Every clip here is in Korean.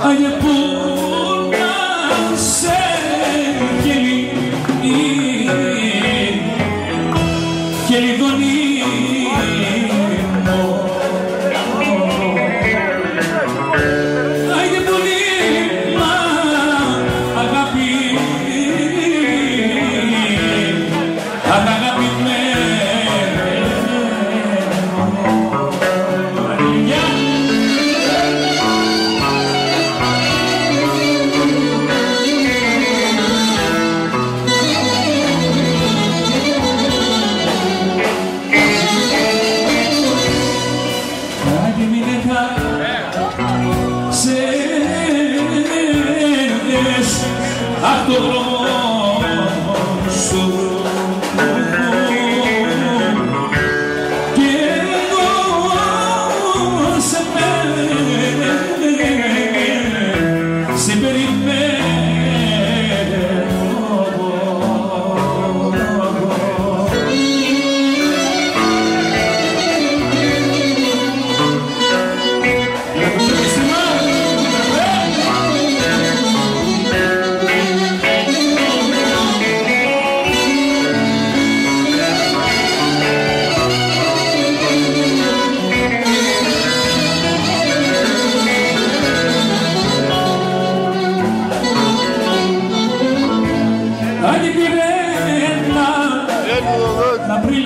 爱也不 Pastor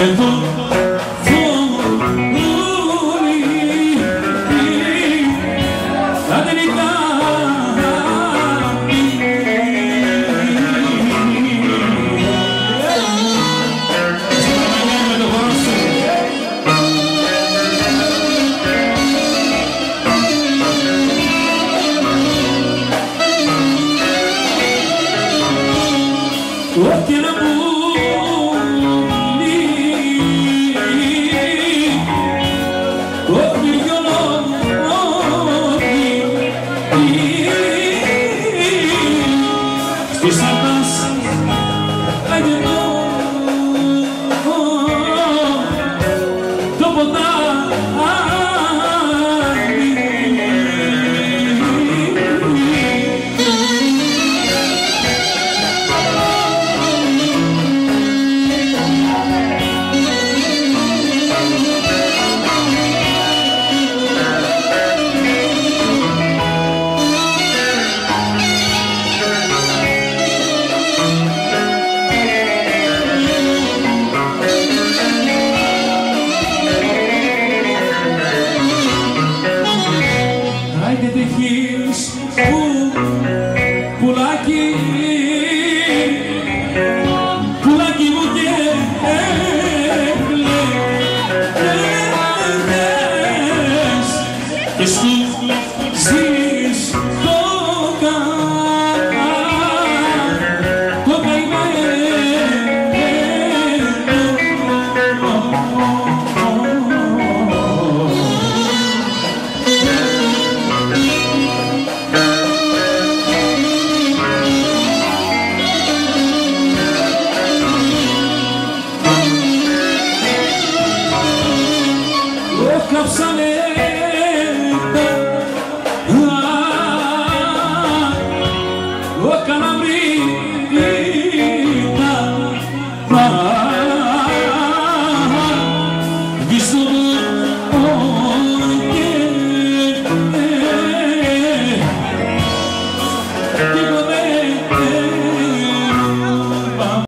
And come